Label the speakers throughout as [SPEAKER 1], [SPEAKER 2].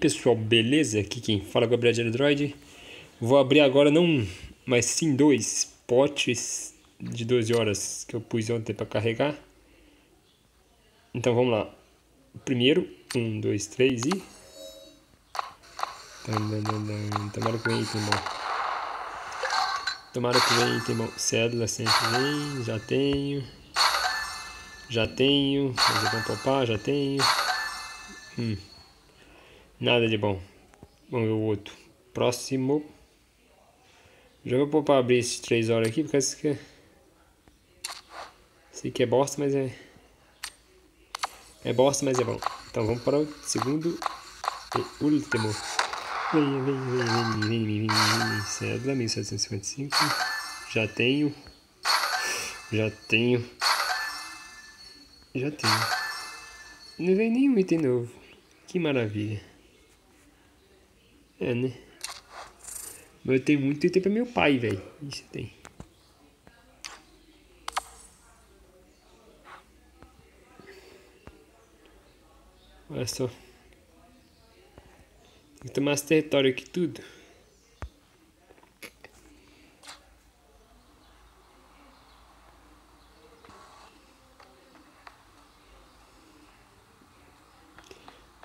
[SPEAKER 1] pessoal, beleza? Aqui quem fala é o Gabriel de Android. Vou abrir agora não, mas sim dois potes de 12 horas que eu pus ontem para carregar. Então vamos lá. Primeiro, um, dois, três e... Tomara que venha item bom. Tomara que venha item bom. Cédula sempre vem, já tenho. Já tenho. Bom poupar, já tenho. Hum. Nada de bom. Vamos ver o outro. Próximo. Já vou pôr para abrir esses 3 horas aqui, porque esse aqui é... Esse aqui é bosta, mas é... É bosta, mas é bom. Então vamos para o segundo e último. Vem, vem, vem, vem, vem, vem, vem, vem. Cédula 1755. Já tenho. Já tenho. Já tenho. Não vem nenhum item novo. Que maravilha. É, né? Mas eu tenho muito item pra meu pai, velho. Isso tem. Olha só. Tem que tomar esse território aqui tudo.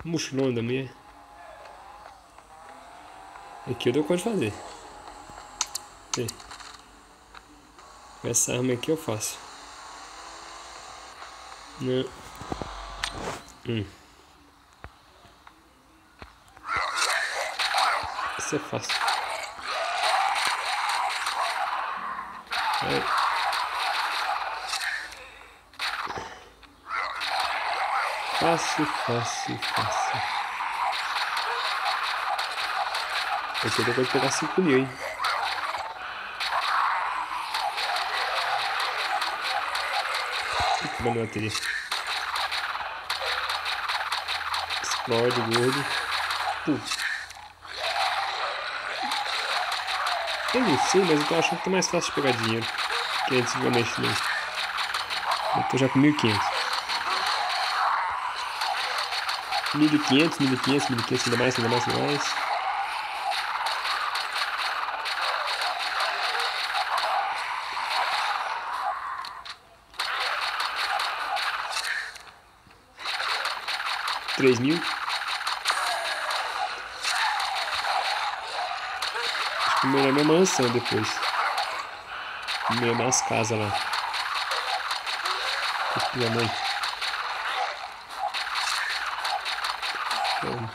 [SPEAKER 1] Mochilão da mulher. Aqui eu dou conta de fazer. Com essa arma aqui eu faço. Não. Hum. Isso é fácil. Aí. Fácil, fácil, fácil. Aqui pode pegar 5 mil, hein? Vamos bateria. Explode, gordo. Putz. Eu não sei, mas eu tô achando que tá mais fácil de pegar dinheiro. Que antigamente mesmo. Eu tô já com 1.500. 1.500, 1.500, 1.500, ainda mais, ainda mais, ainda mais. Três mil. Acho que melhor minha mansão depois. Melhor minhas casas lá. Minha mãe. Então,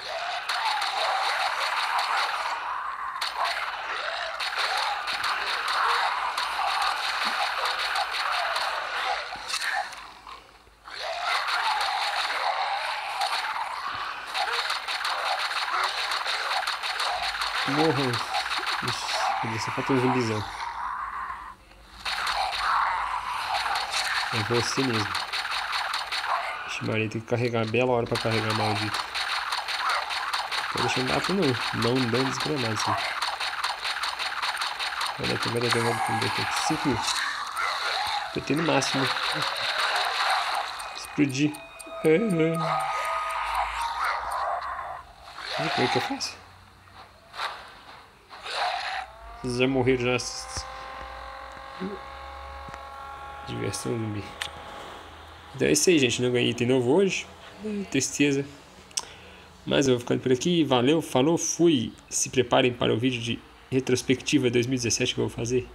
[SPEAKER 1] Morram. Ixi, só falta um zumbizão. É você mesmo. Ixi, Maria, tem que carregar bela hora pra carregar maldito. Não deixa gato não. Não dão desgramado assim. Vai dar vai dar vai dar aqui. 5 mil. PT no máximo. Explodir. É, é. Como é que eu faço? Já morreram já. Diversão zumbi. Então é isso aí, gente. Não ganhei item novo hoje. Tristeza. Mas eu vou ficando por aqui. Valeu, falou, fui. Se preparem para o vídeo de retrospectiva 2017 que eu vou fazer.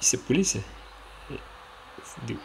[SPEAKER 1] Isso é polícia? Fudeu.